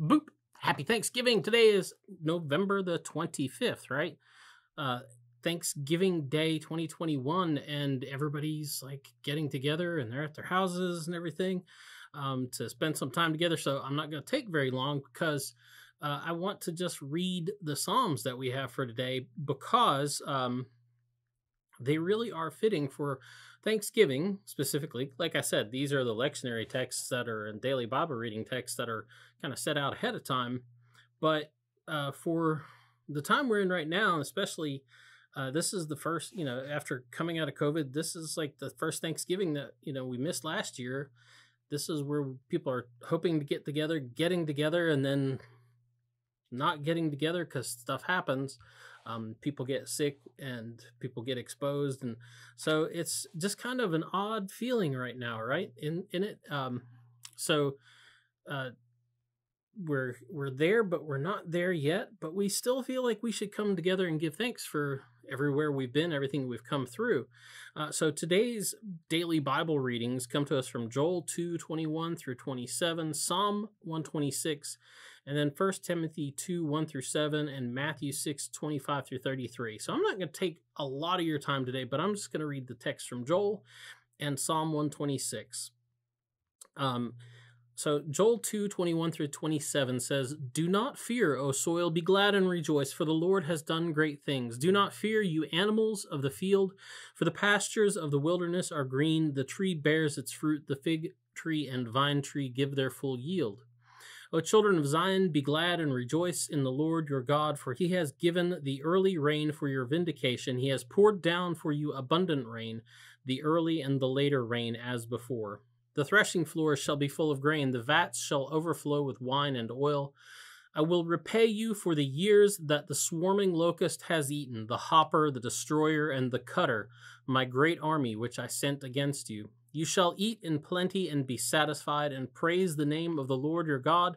Boop. Happy Thanksgiving. Today is November the 25th, right? Uh, Thanksgiving Day 2021, and everybody's like getting together and they're at their houses and everything um, to spend some time together. So I'm not going to take very long because uh, I want to just read the Psalms that we have for today because um, they really are fitting for Thanksgiving specifically. Like I said, these are the lectionary texts that are in daily Bible reading texts that are kind of set out ahead of time. But uh, for the time we're in right now, especially uh, this is the first, you know, after coming out of COVID, this is like the first Thanksgiving that, you know, we missed last year. This is where people are hoping to get together, getting together, and then not getting together because stuff happens. Um, people get sick and people get exposed, and so it's just kind of an odd feeling right now, right? In in it, um, so uh, we're we're there, but we're not there yet. But we still feel like we should come together and give thanks for everywhere we've been, everything we've come through. Uh, so today's daily Bible readings come to us from Joel 2 21 through 27, Psalm 126, and then 1 Timothy 2 1 through 7, and Matthew 6 25 through 33. So I'm not going to take a lot of your time today, but I'm just going to read the text from Joel and Psalm 126. Um, so Joel 2, 21 through 27 says, Do not fear, O soil, be glad and rejoice, for the Lord has done great things. Do not fear, you animals of the field, for the pastures of the wilderness are green, the tree bears its fruit, the fig tree and vine tree give their full yield. O children of Zion, be glad and rejoice in the Lord your God, for he has given the early rain for your vindication. He has poured down for you abundant rain, the early and the later rain as before. The threshing floors shall be full of grain, the vats shall overflow with wine and oil. I will repay you for the years that the swarming locust has eaten, the hopper, the destroyer, and the cutter, my great army which I sent against you. You shall eat in plenty and be satisfied, and praise the name of the Lord your God,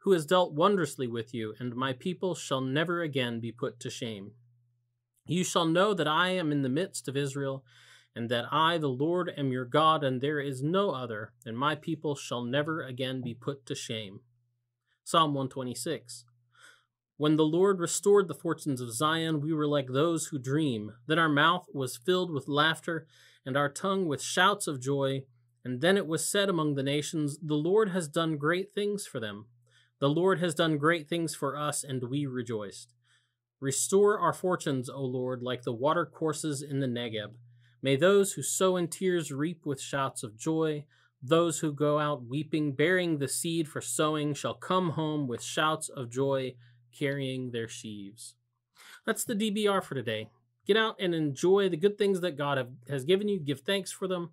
who has dealt wondrously with you, and my people shall never again be put to shame. You shall know that I am in the midst of Israel and that I, the Lord, am your God, and there is no other, and my people shall never again be put to shame. Psalm 126. When the Lord restored the fortunes of Zion, we were like those who dream. Then our mouth was filled with laughter, and our tongue with shouts of joy. And then it was said among the nations, The Lord has done great things for them. The Lord has done great things for us, and we rejoiced. Restore our fortunes, O Lord, like the watercourses in the Negeb. May those who sow in tears reap with shouts of joy. Those who go out weeping, bearing the seed for sowing, shall come home with shouts of joy, carrying their sheaves. That's the DBR for today. Get out and enjoy the good things that God have, has given you. Give thanks for them.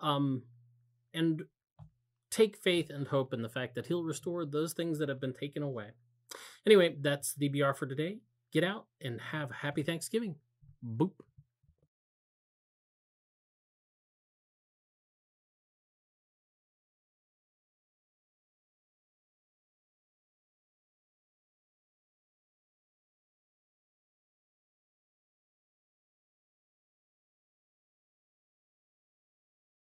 Um, and take faith and hope in the fact that He'll restore those things that have been taken away. Anyway, that's the DBR for today. Get out and have a happy Thanksgiving. Boop.